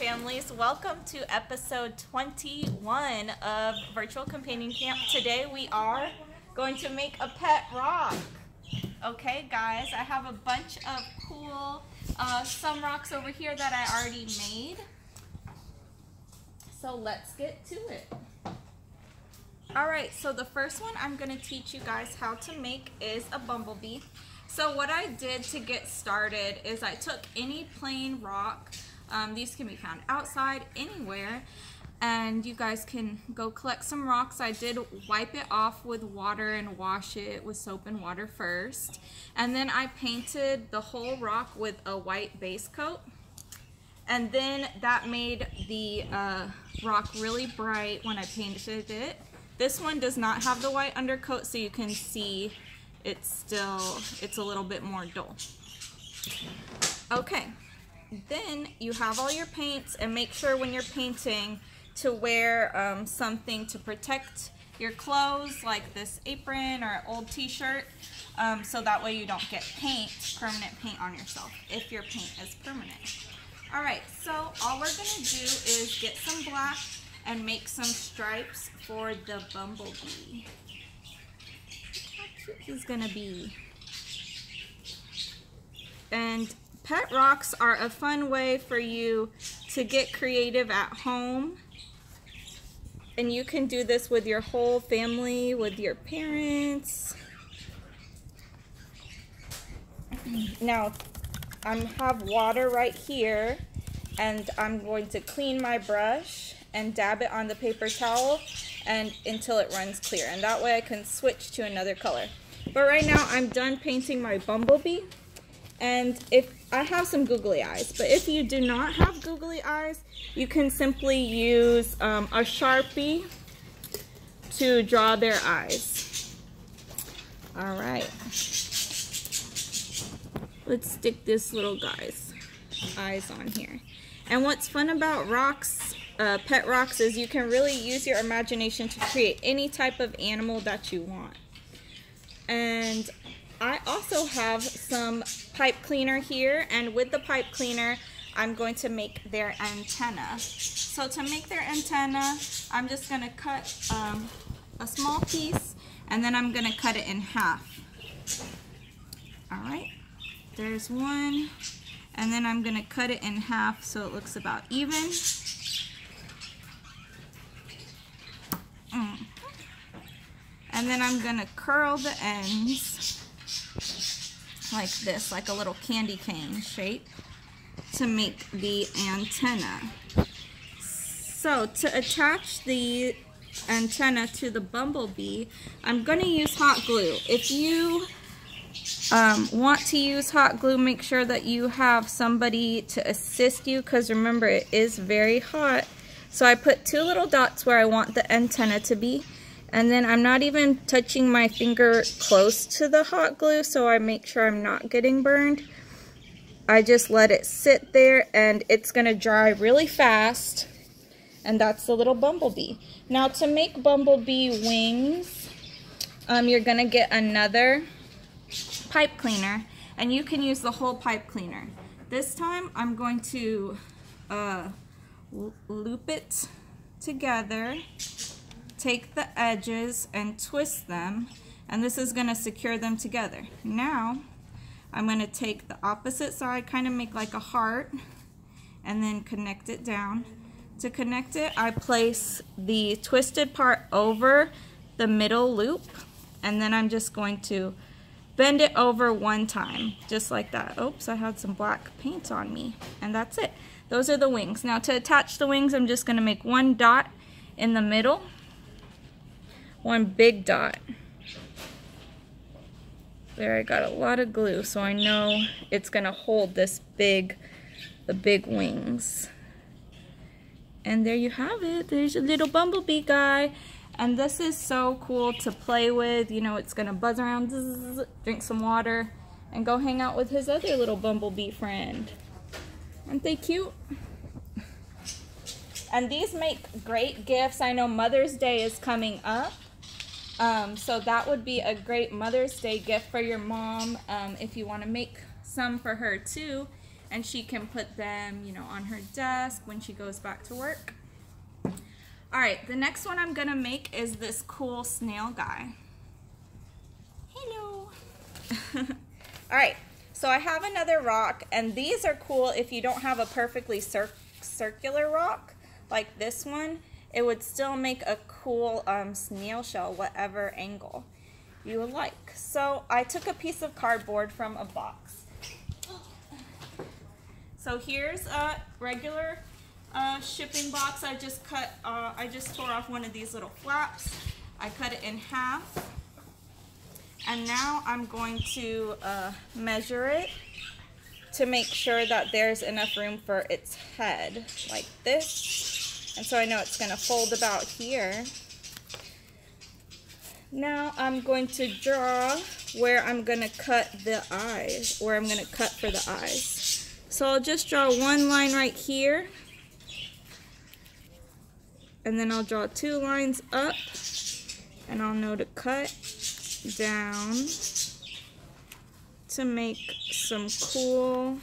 families. Welcome to episode 21 of Virtual Companion Camp. Today we are going to make a pet rock. Okay, guys, I have a bunch of cool uh, some rocks over here that I already made. So let's get to it. All right, so the first one I'm gonna teach you guys how to make is a bumblebee. So what I did to get started is I took any plain rock, um, these can be found outside, anywhere, and you guys can go collect some rocks. I did wipe it off with water and wash it with soap and water first. And then I painted the whole rock with a white base coat. And then that made the uh, rock really bright when I painted it. This one does not have the white undercoat so you can see it's still, it's a little bit more dull. Okay, then you have all your paints and make sure when you're painting to wear um, something to protect your clothes like this apron or old t-shirt um, so that way you don't get paint, permanent paint on yourself if your paint is permanent. Alright, so all we're going to do is get some black and make some stripes for the bumblebee. How cute he's gonna be. And pet rocks are a fun way for you to get creative at home. And you can do this with your whole family, with your parents. Now, I have water right here and I'm going to clean my brush and dab it on the paper towel and until it runs clear. And that way I can switch to another color. But right now I'm done painting my bumblebee. And if I have some googly eyes, but if you do not have googly eyes, you can simply use um, a Sharpie to draw their eyes. All right. Let's stick this little guy's eyes on here. And what's fun about rocks uh, pet rocks is you can really use your imagination to create any type of animal that you want. And I also have some pipe cleaner here and with the pipe cleaner I'm going to make their antenna. So to make their antenna I'm just going to cut um, a small piece and then I'm going to cut it in half. Alright, there's one and then I'm going to cut it in half so it looks about even. And then I'm gonna curl the ends like this, like a little candy cane shape to make the antenna. So to attach the antenna to the bumblebee, I'm gonna use hot glue. If you um, want to use hot glue, make sure that you have somebody to assist you because remember it is very hot. So I put two little dots where I want the antenna to be and then I'm not even touching my finger close to the hot glue so I make sure I'm not getting burned. I just let it sit there and it's going to dry really fast. And that's the little bumblebee. Now to make bumblebee wings, um, you're going to get another pipe cleaner. And you can use the whole pipe cleaner. This time I'm going to uh, loop it together take the edges and twist them and this is going to secure them together. Now I'm going to take the opposite side, kind of make like a heart and then connect it down. To connect it, I place the twisted part over the middle loop and then I'm just going to bend it over one time, just like that. Oops, I had some black paint on me, and that's it. Those are the wings. Now to attach the wings, I'm just gonna make one dot in the middle one big dot. There, I got a lot of glue, so I know it's gonna hold this big, the big wings. And there you have it. There's a little bumblebee guy. And this is so cool to play with. You know, it's gonna buzz around, zzz, drink some water, and go hang out with his other little bumblebee friend. Aren't they cute? And these make great gifts. I know Mother's Day is coming up. Um, so that would be a great Mother's Day gift for your mom um, if you want to make some for her too. and she can put them, you know, on her desk when she goes back to work. All right, the next one I'm gonna make is this cool snail guy. Hello. All right, so I have another rock, and these are cool if you don't have a perfectly cir circular rock like this one. It would still make a cool um, snail shell, whatever angle you would like. So I took a piece of cardboard from a box. So here's a regular uh, shipping box. I just cut, uh, I just tore off one of these little flaps. I cut it in half. And now I'm going to uh, measure it to make sure that there's enough room for its head, like this. And so I know it's gonna fold about here. Now I'm going to draw where I'm gonna cut the eyes, where I'm gonna cut for the eyes. So I'll just draw one line right here. And then I'll draw two lines up and I'll know to cut down to make some cool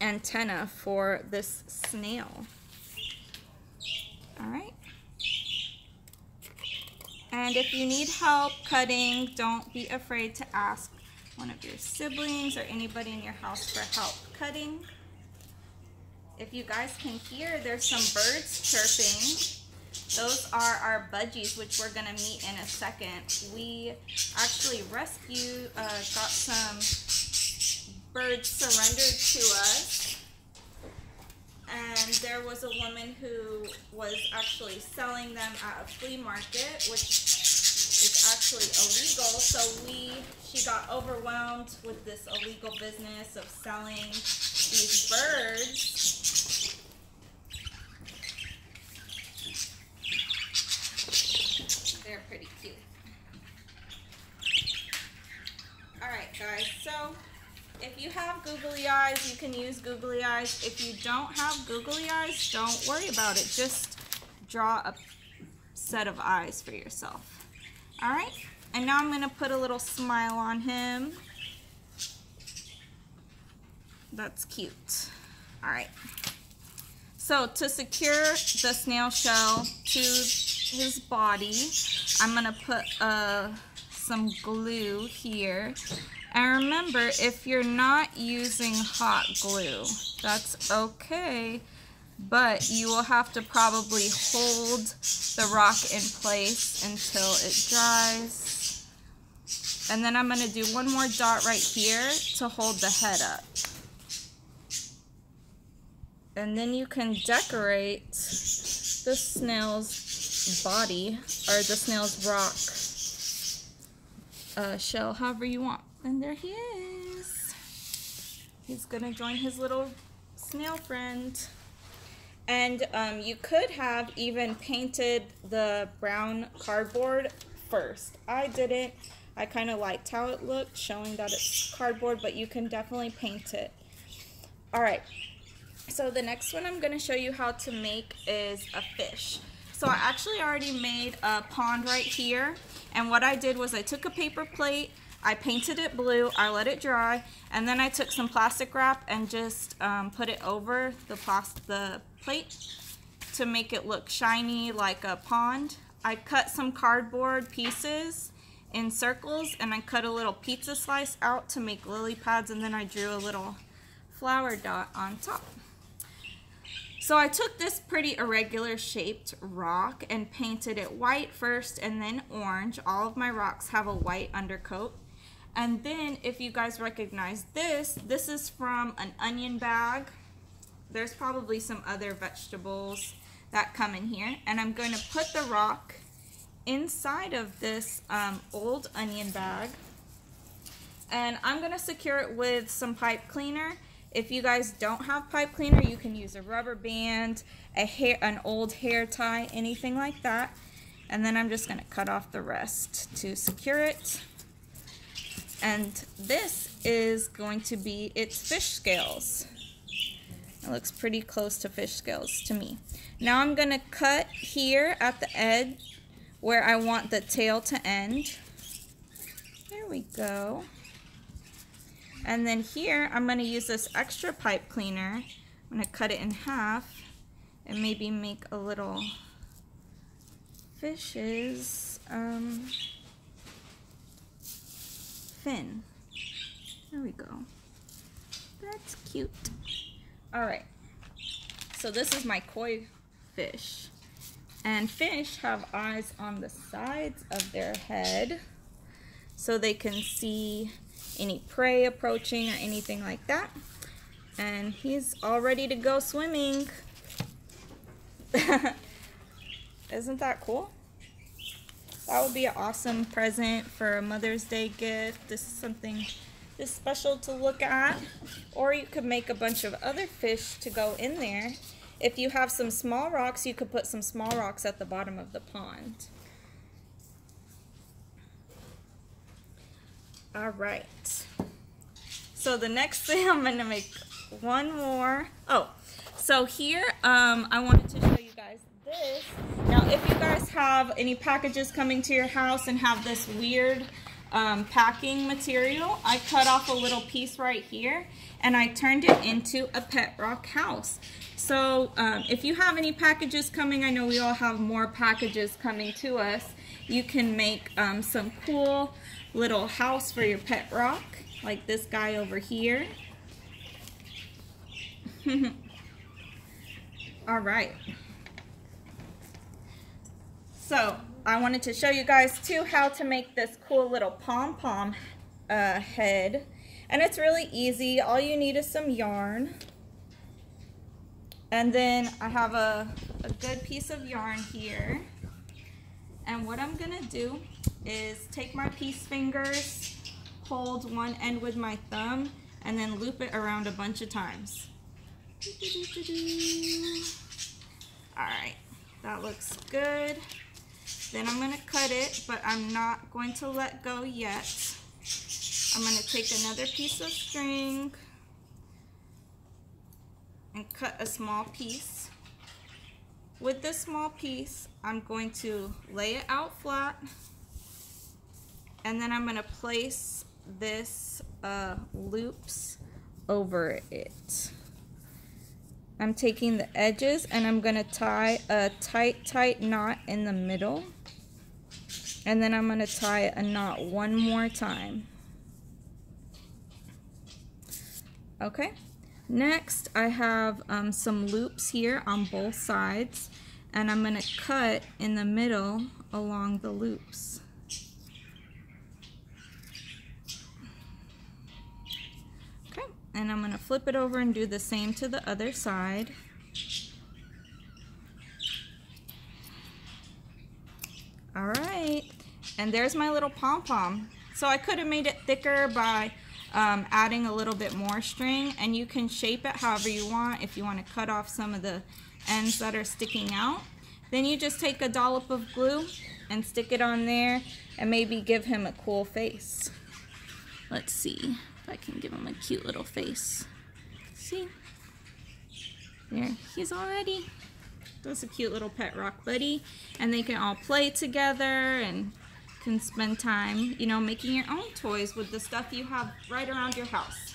antenna for this snail. All right. And if you need help cutting, don't be afraid to ask one of your siblings or anybody in your house for help cutting. If you guys can hear, there's some birds chirping. Those are our budgies, which we're gonna meet in a second. We actually rescued, uh, got some birds surrendered to us. And there was a woman who was actually selling them at a flea market, which is actually illegal. So we, she got overwhelmed with this illegal business of selling these birds. They're pretty cute. Alright guys, so if you have googly eyes, you can use googly eyes. If you don't have googly eyes, don't worry about it. Just draw a set of eyes for yourself. All right, and now I'm gonna put a little smile on him. That's cute. All right. So to secure the snail shell to his body, I'm gonna put uh, some glue here and remember, if you're not using hot glue, that's okay, but you will have to probably hold the rock in place until it dries. And then I'm gonna do one more dot right here to hold the head up. And then you can decorate the snail's body or the snail's rock uh, shell however you want. And there he is. He's gonna join his little snail friend. And um, you could have even painted the brown cardboard first. I didn't. I kind of liked how it looked, showing that it's cardboard, but you can definitely paint it. All right, so the next one I'm gonna show you how to make is a fish. So I actually already made a pond right here. And what I did was I took a paper plate, I painted it blue, I let it dry, and then I took some plastic wrap and just um, put it over the, the plate to make it look shiny like a pond. I cut some cardboard pieces in circles and I cut a little pizza slice out to make lily pads and then I drew a little flower dot on top. So I took this pretty irregular shaped rock and painted it white first and then orange. All of my rocks have a white undercoat. And then if you guys recognize this, this is from an onion bag. There's probably some other vegetables that come in here. And I'm going to put the rock inside of this um, old onion bag. And I'm going to secure it with some pipe cleaner. If you guys don't have pipe cleaner, you can use a rubber band, a hair, an old hair tie, anything like that. And then I'm just going to cut off the rest to secure it. And this is going to be its fish scales. It looks pretty close to fish scales to me. Now I'm going to cut here at the edge where I want the tail to end. There we go. And then here, I'm gonna use this extra pipe cleaner. I'm gonna cut it in half and maybe make a little fishes. um, fin. There we go. That's cute. All right. So this is my koi fish. And fish have eyes on the sides of their head so they can see any prey approaching or anything like that. And he's all ready to go swimming. Isn't that cool? That would be an awesome present for a Mother's Day gift. This is something this special to look at. Or you could make a bunch of other fish to go in there. If you have some small rocks, you could put some small rocks at the bottom of the pond. All right. So the next thing I'm going to make one more. Oh, so here um, I wanted to show you guys this. Now, if you guys have any packages coming to your house and have this weird um, packing material, I cut off a little piece right here and I turned it into a pet rock house. So um, if you have any packages coming, I know we all have more packages coming to us, you can make um, some cool little house for your pet rock, like this guy over here. All right. So I wanted to show you guys too how to make this cool little pom-pom uh, head. And it's really easy. All you need is some yarn. And then I have a, a good piece of yarn here. And what I'm gonna do is take my piece fingers, hold one end with my thumb, and then loop it around a bunch of times. All right, that looks good. Then I'm gonna cut it, but I'm not going to let go yet. I'm gonna take another piece of string and cut a small piece. With this small piece, I'm going to lay it out flat and then I'm going to place this uh, loops over it. I'm taking the edges and I'm going to tie a tight, tight knot in the middle. And then I'm going to tie a knot one more time. Okay. Next, I have um, some loops here on both sides. And I'm going to cut in the middle along the loops. And I'm going to flip it over and do the same to the other side. All right, and there's my little pom-pom. So I could have made it thicker by um, adding a little bit more string and you can shape it however you want if you want to cut off some of the ends that are sticking out. Then you just take a dollop of glue and stick it on there and maybe give him a cool face. Let's see. If I can give him a cute little face. See? There, he's already. That's a cute little pet rock buddy. And they can all play together and can spend time, you know, making your own toys with the stuff you have right around your house.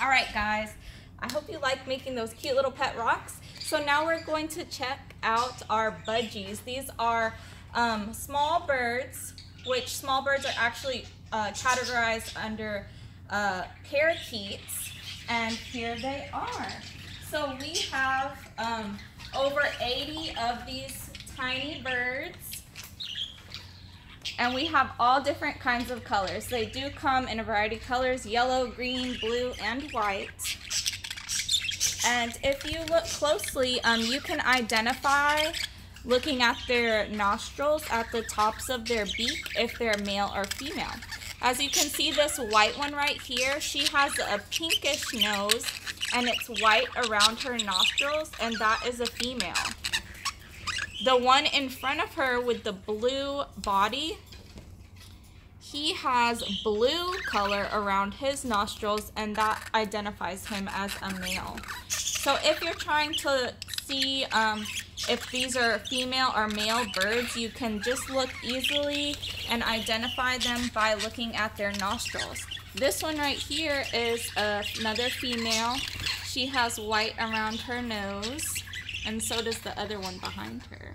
All right, guys. I hope you like making those cute little pet rocks. So now we're going to check out our budgies. These are um, small birds, which small birds are actually uh, categorized under uh, parakeets, and here they are. So we have um, over 80 of these tiny birds, and we have all different kinds of colors. They do come in a variety of colors, yellow, green, blue, and white. And if you look closely, um, you can identify looking at their nostrils at the tops of their beak if they're male or female. As you can see this white one right here, she has a pinkish nose and it's white around her nostrils and that is a female. The one in front of her with the blue body, he has blue color around his nostrils and that identifies him as a male. So if you're trying to see um, if these are female or male birds, you can just look easily and identify them by looking at their nostrils. This one right here is another female. She has white around her nose, and so does the other one behind her.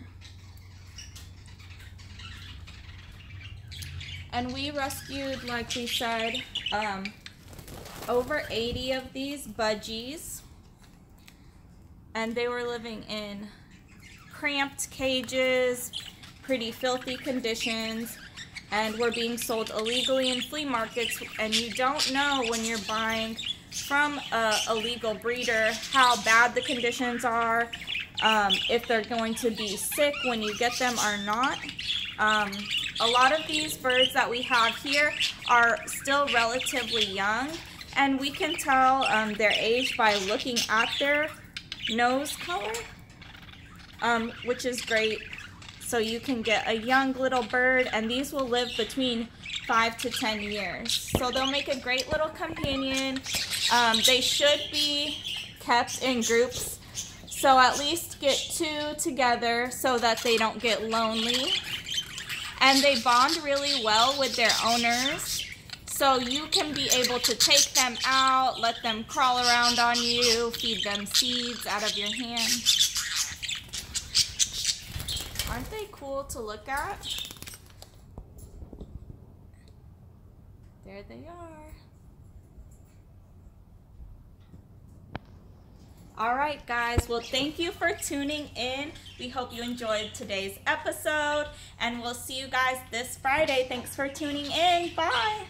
And we rescued, like we said, um, over 80 of these budgies. And they were living in cramped cages, pretty filthy conditions, and were being sold illegally in flea markets. And you don't know when you're buying from a, a legal breeder how bad the conditions are, um, if they're going to be sick when you get them or not. Um, a lot of these birds that we have here are still relatively young and we can tell um, their age by looking at their nose color, um, which is great. So you can get a young little bird and these will live between five to 10 years. So they'll make a great little companion. Um, they should be kept in groups. So at least get two together so that they don't get lonely and they bond really well with their owners. So you can be able to take them out, let them crawl around on you, feed them seeds out of your hand. Aren't they cool to look at? There they are. All right, guys. Well, thank you for tuning in. We hope you enjoyed today's episode, and we'll see you guys this Friday. Thanks for tuning in. Bye.